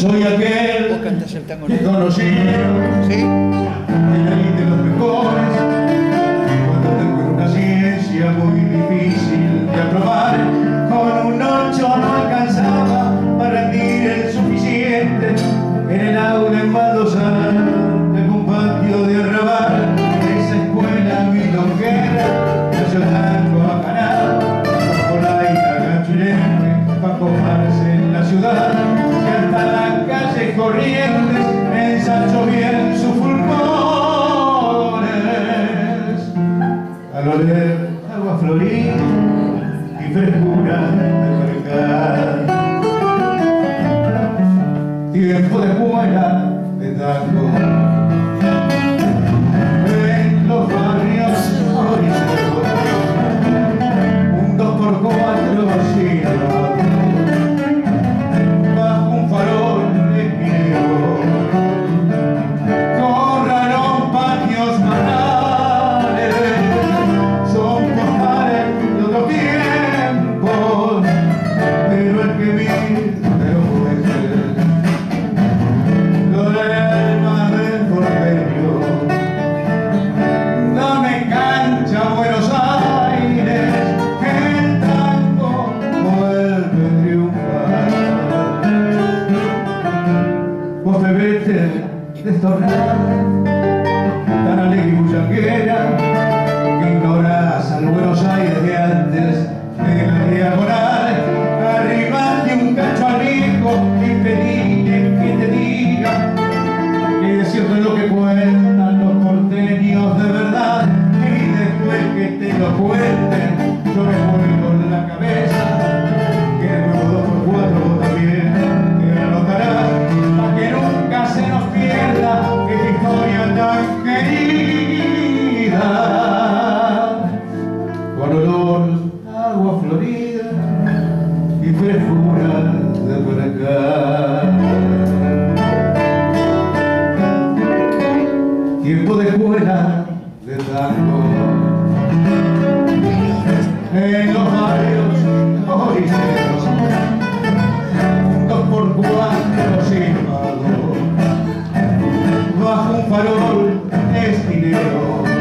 Soy aquel que conocí ¿Sí? en el de los mejores. Y frescura de mercado. Tiempo de escuela de tango tan alegre y bullanguera, que ignorás al Buenos Aires de antes de la diagonal. Arribate un cacho viejo y pedile que te diga que es lo que cuentan los porteños de verdad y después que te lo cuenten yo me de tango en los barrios oriceros dos por cuatro sin pago bajo un farol es dinero.